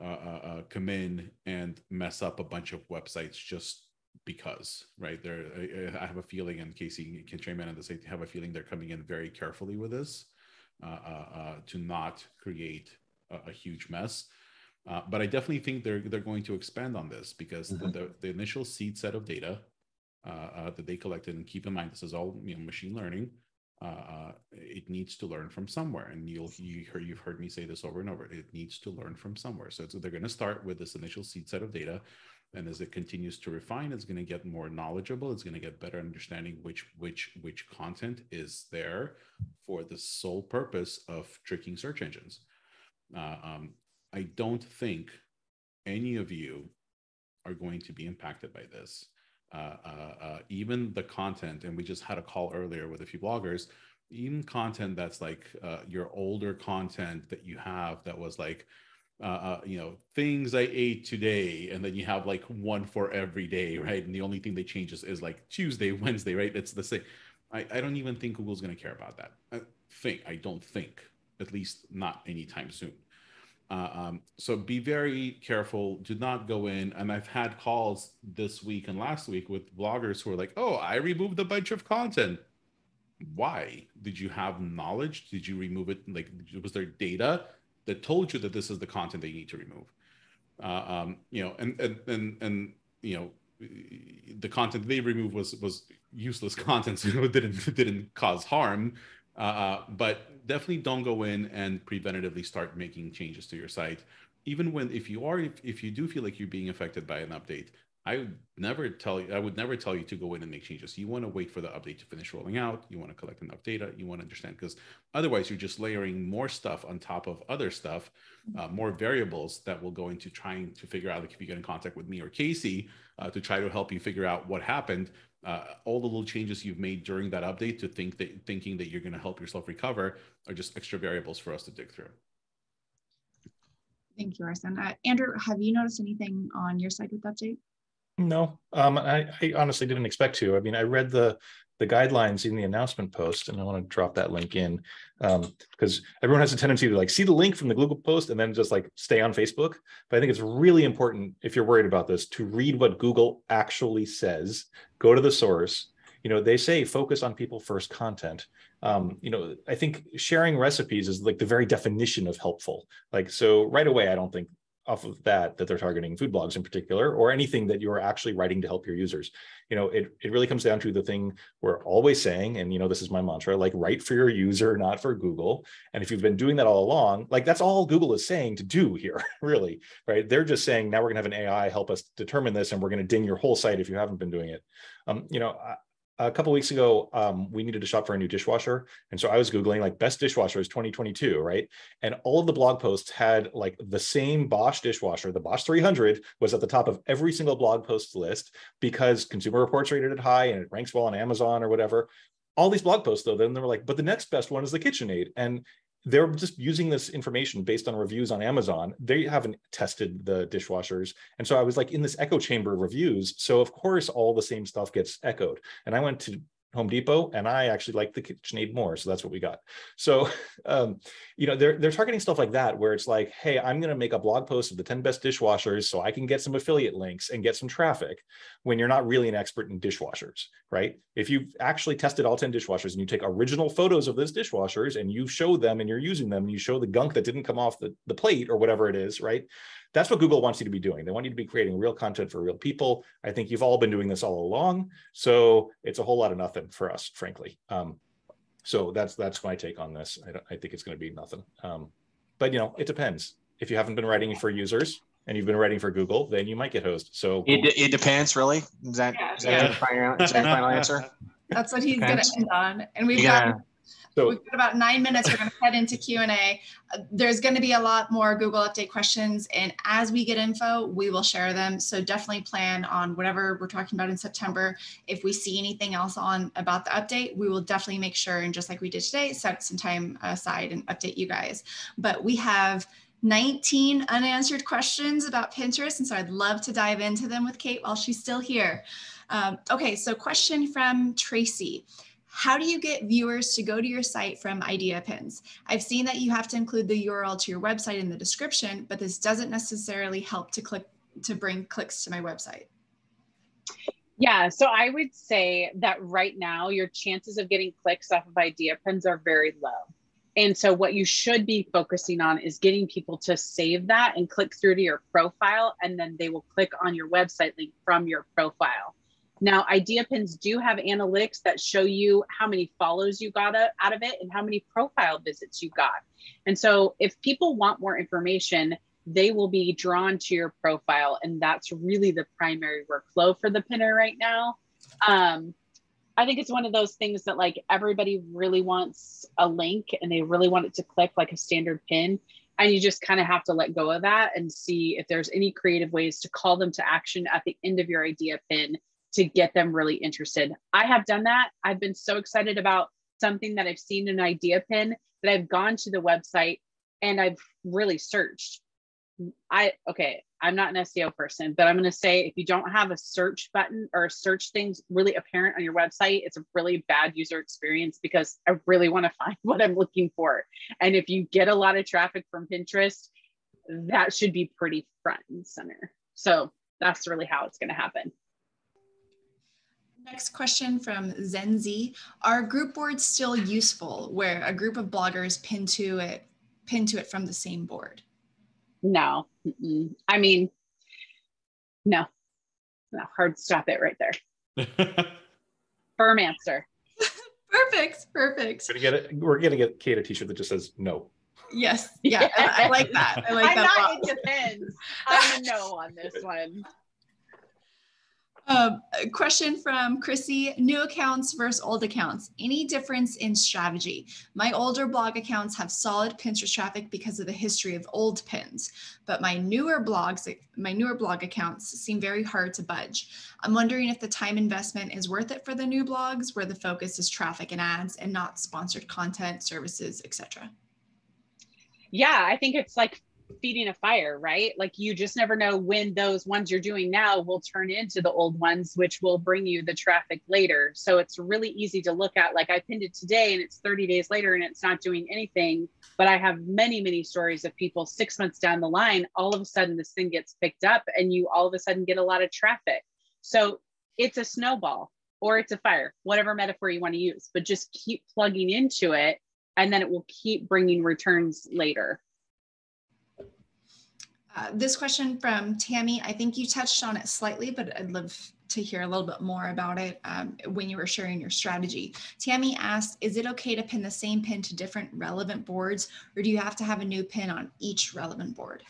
uh, uh, uh, come in and mess up a bunch of websites just because, right? There, I, I have a feeling, and Casey can chime in on this. I have a feeling they're coming in very carefully with this uh, uh, uh to not create a, a huge mess. Uh, but I definitely think they're they're going to expand on this because mm-hmm. the, the, initial seed set of data that they collected, and keep in mind this is all you know machine learning uh, it needs to learn from somewhere. And you'll you heard, you've heard me say this over and over. It needs to learn from somewhere. So, so they're going to start with this initial seed set of data, and as it continues to refine, it's going to get more knowledgeable. It's going to get better understanding which which which content is there for the sole purpose of tricking search engines. Uh, um, I don't think any of you are going to be impacted by this. Uh, uh, uh, even the content, and we just had a call earlier with a few bloggers, even content that's like uh, your older content that you have that was like, uh, uh, you know, things I ate today, and then you have like one for every day, right? And the only thing they change is, is like Tuesday, Wednesday, right? It's the same. I, I don't even think Google's going to care about that. I think I don't think, at least not anytime soon. Uh, um, so be very careful. Do not go in. And I've had calls this week and last week with bloggers who are like, "Oh, I removed a bunch of content. Why? Did you have knowledge? Did you remove it? Like, was there data that told you that this is the content that you need to remove? Uh, um, you know, and and and and you know, the content they removed was was useless content, so it didn't didn't cause harm. Uh, uh, but definitely don't go in and preventatively start making changes to your site. Even when, if you are, if, if you do feel like you're being affected by an update, I would never tell you, I would never tell you to go in and make changes. You want to wait for the update to finish rolling out. You want to collect enough data. You want to understand because otherwise you're just layering more stuff on top of other stuff, uh, more variables that will go into trying to figure out, like if you get in contact with me or Casey uh, to try to help you figure out what happened, uh, all the little changes you've made during that update to think that thinking that you're going to help yourself recover are just extra variables for us to dig through. Thank you, Arsen. Uh, Andrew, have you noticed anything on your side with the update? No, um, I, I, honestly didn't expect to. I mean, I read the the guidelines in the announcement post, and I want to drop that link in because um, everyone has a tendency to like see the link from the Google post and then just like stay on Facebook. But I think it's really important if you're worried about this to read what Google actually says. Go to the source. You know, they say focus on people first content. Um, you know, I think sharing recipes is like the very definition of helpful. Like, so right away, I don't think off of that that they're targeting food blogs in particular or anything that you're actually writing to help your users. You know it, it really comes down to the thing we're always saying and you know this is my mantra like write for your user not for google. And if you've been doing that all along like that's all google is saying to do here really right? They're just saying now we're going to have an ai help us determine this and we're going to ding your whole site if you haven't been doing it. Um, you know a couple weeks ago, um, we needed to shop for a new dishwasher, and so I was googling like best dishwashers 2022, right? And all of the blog posts had like the same Bosch dishwasher. The Bosch 300 was at the top of every single blog post list because Consumer Reports rated it high and it ranks well on Amazon or whatever. All these blog posts though, then they were like, but the next best one is the KitchenAid, and they're just using this information based on reviews on Amazon. They haven't tested the dishwashers. And so I was like in this echo chamber of reviews. So of course all the same stuff gets echoed. And I went to Home Depot, and I actually like the KitchenAid more, so that's what we got. So, um, you know, they're they're targeting stuff like that, where it's like, hey, I'm going to make a blog post of the 10 best dishwashers, so I can get some affiliate links and get some traffic. When you're not really an expert in dishwashers, right? If you've actually tested all 10 dishwashers and you take original photos of those dishwashers and you show them and you're using them, and you show the gunk that didn't come off the, the plate or whatever it is, right? That's what Google wants you to be doing. They want you to be creating real content for real people. I think you've all been doing this all along. So it's a whole lot of nothing for us, frankly. Um, so that's that's my take on this. I, I think it's going to be nothing. Um, but you know, it depends. If you haven't been writing for users and you've been writing for Google, then you might get host. So it, it depends, really. Is that, yeah. is that, yeah. your, final, is that your final answer? That's what he's going to end on. And we've got so we've got about nine minutes. We're going to head into Q and A. There's going to be a lot more Google Update questions, and as we get info, we will share them. So definitely plan on whatever we're talking about in September. If we see anything else on about the update, we will definitely make sure, and just like we did today, set some time aside and update you guys. But we have 19 unanswered questions about Pinterest, and so I'd love to dive into them with Kate while she's still here. Um, okay, so question from Tracy. How do you get viewers to go to your site from idea pins? I've seen that you have to include the URL to your website in the description, but this doesn't necessarily help to click to bring clicks to my website. Yeah, so I would say that right now your chances of getting clicks off of idea pins are very low. And so what you should be focusing on is getting people to save that and click through to your profile and then they will click on your website link from your profile. Now, idea pins do have analytics that show you how many follows you got out of it and how many profile visits you got. And so, if people want more information, they will be drawn to your profile. And that's really the primary workflow for the pinner right now. Um, I think it's one of those things that like everybody really wants a link and they really want it to click like a standard pin. And you just kind of have to let go of that and see if there's any creative ways to call them to action at the end of your idea pin to get them really interested. I have done that. I've been so excited about something that I've seen an idea pin that I've gone to the website and I've really searched. I okay, I'm not an SEO person, but I'm going to say if you don't have a search button or search things really apparent on your website, it's a really bad user experience because I really want to find what I'm looking for. And if you get a lot of traffic from Pinterest, that should be pretty front and center. So that's really how it's going to happen. Next question from Zenzi. Are group boards still useful where a group of bloggers pin to it, pin to it from the same board? No. Mm-mm. I mean, no. No, hard stop it right there. Firm answer. perfect. Perfect. We're gonna get it. We're gonna get Kate a t-shirt that just says no. Yes. Yeah. I, I, like that. I like I'm that. not, it depends. I'm a no on this one. Um, a question from Chrissy new accounts versus old accounts. Any difference in strategy? My older blog accounts have solid Pinterest traffic because of the history of old pins, but my newer blogs, my newer blog accounts seem very hard to budge. I'm wondering if the time investment is worth it for the new blogs where the focus is traffic and ads and not sponsored content, services, etc. Yeah, I think it's like feeding a fire, right? Like you just never know when those ones you're doing now will turn into the old ones, which will bring you the traffic later. So it's really easy to look at. Like I pinned it today and it's 30 days later and it's not doing anything. But I have many, many stories of people six months down the line, all of a sudden this thing gets picked up and you all of a sudden get a lot of traffic. So it's a snowball or it's a fire, whatever metaphor you want to use, but just keep plugging into it and then it will keep bringing returns later. Uh, this question from Tammy, I think you touched on it slightly, but I'd love to hear a little bit more about it um, when you were sharing your strategy. Tammy asked, is it okay to pin the same pin to different relevant boards, or do you have to have a new pin on each relevant board?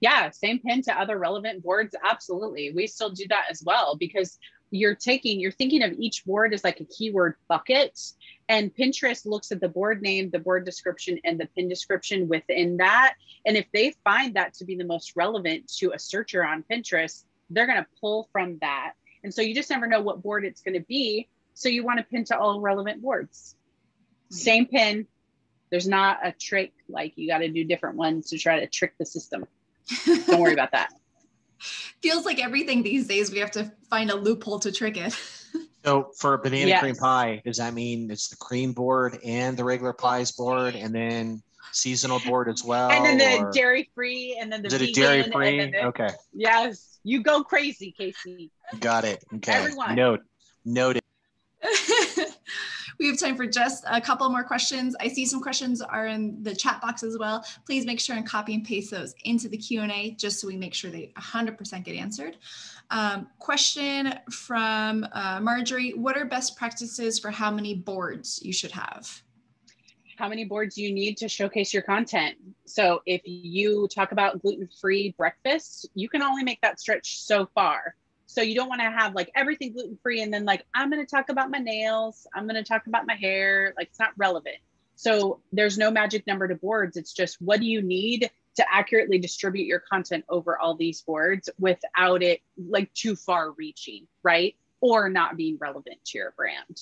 Yeah, same pin to other relevant boards. Absolutely. We still do that as well because you're taking, you're thinking of each board as like a keyword bucket. And Pinterest looks at the board name, the board description, and the pin description within that. And if they find that to be the most relevant to a searcher on Pinterest, they're going to pull from that. And so you just never know what board it's going to be. So you want to pin to all relevant boards. Hmm. Same pin. There's not a trick like you got to do different ones to try to trick the system. Don't worry about that. Feels like everything these days we have to find a loophole to trick it. So for banana Yes. cream pie, does that mean it's the cream board and the regular pies board and then seasonal board as well? and then the or dairy free and then the is it a vegan, dairy free? the- Okay, Yes, you go crazy, Casey. got it. Okay, Everyone. note noted. we have time for just a couple more questions. I see some questions are in the chat box as well. Please make sure and copy and paste those into the Q&A just so we make sure they 100% get answered. Um, question from uh, Marjorie, what are best practices for how many boards you should have? How many boards you need to showcase your content? So if you talk about gluten-free breakfast, you can only make that stretch so far. So you don't want to have like everything gluten-free and then like I'm going to talk about my nails, I'm going to talk about my hair, like it's not relevant. So there's no magic number to boards. It's just what do you need to accurately distribute your content over all these boards without it like too far reaching, right? Or not being relevant to your brand.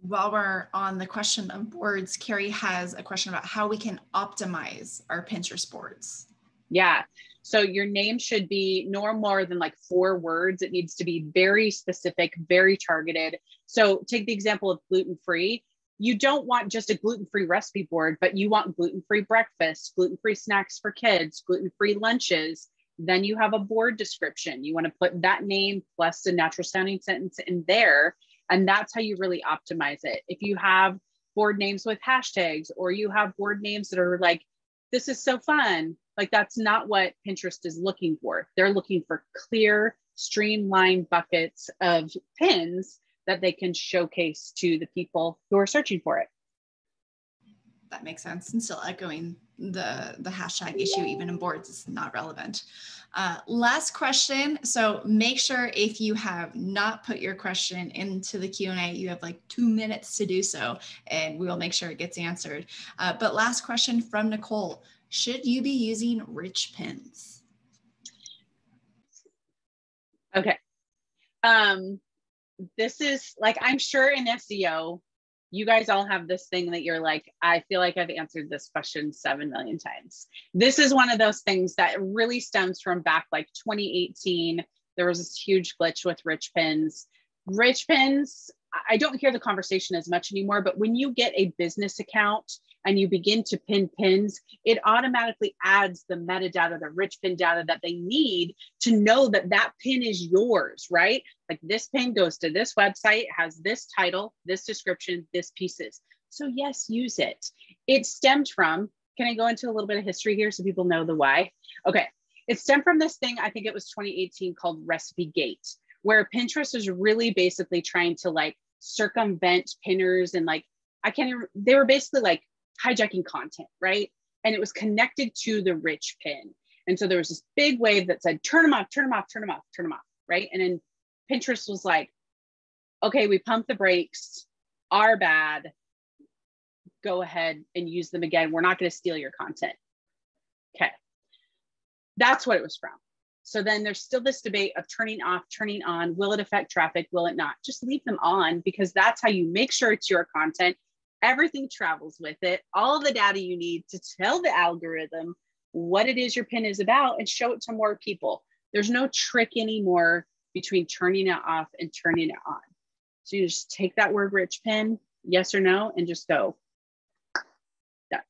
While we're on the question of boards, Carrie has a question about how we can optimize our Pinterest boards. Yeah. So your name should be no more than like four words. It needs to be very specific, very targeted. So take the example of gluten free. You don't want just a gluten free recipe board, but you want gluten free breakfast, gluten free snacks for kids, gluten free lunches. Then you have a board description. You want to put that name plus a natural sounding sentence in there. And that's how you really optimize it. If you have board names with hashtags or you have board names that are like, this is so fun, like that's not what Pinterest is looking for. They're looking for clear, streamlined buckets of pins that they can showcase to the people who are searching for it. That makes sense. And still echoing the, the hashtag issue, even in boards, is not relevant. Uh, last question. So make sure if you have not put your question into the Q&A, you have like two minutes to do so, and we will make sure it gets answered. Uh, but last question from Nicole. Should you be using rich pins? Okay. Um, this is like, I'm sure in SEO, you guys all have this thing that you're like, I feel like I've answered this question 7 million times. This is one of those things that really stems from back like 2018. There was this huge glitch with rich pins. Rich pins, I don't hear the conversation as much anymore, but when you get a business account and you begin to pin pins, it automatically adds the metadata, the rich pin data that they need to know that that pin is yours, right? Like this pin goes to this website, has this title, this description, this pieces. So yes, use it. It stemmed from, can I go into a little bit of history here so people know the why? Okay, it stemmed from this thing, I think it was 2018 called Recipe Gate, where Pinterest is really basically trying to like circumvent pinners and like, I can't even, they were basically like hijacking content, right? And it was connected to the rich pin. And so there was this big wave that said, turn them off, turn them off, turn them off, turn them off. right? And then Pinterest was like, okay, we pumped the brakes, our bad. Go ahead and use them again. We're not going to steal your content. Okay. That's what it was from. So then there's still this debate of turning off, turning on. Will it affect traffic? Will it not? Just leave them on because that's how you make sure it's your content. Everything travels with it, all the data you need to tell the algorithm what it is your pin is about and show it to more people. There's no trick anymore between turning it off and turning it on. So you just take that word rich pin, yes or no, and just go. Done.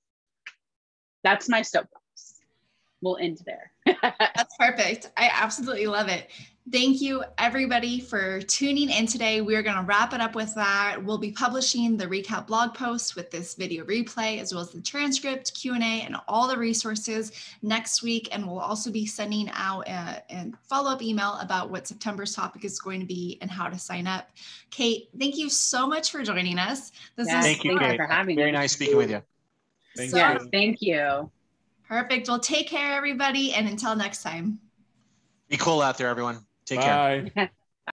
That's my soapbox. We'll end there. That's perfect. I absolutely love it. Thank you everybody for tuning in today. We're going to wrap it up with that. We'll be publishing the recap blog post with this video replay as well as the transcript, Q&A and all the resources next week and we'll also be sending out a, a follow-up email about what September's topic is going to be and how to sign up. Kate, thank you so much for joining us. This yes, is thank you Kate. for having Very me. nice speaking with you. Thank so, you. Thank you. Perfect. Well, take care everybody and until next time. Be cool out there everyone. Take care. Bye. care.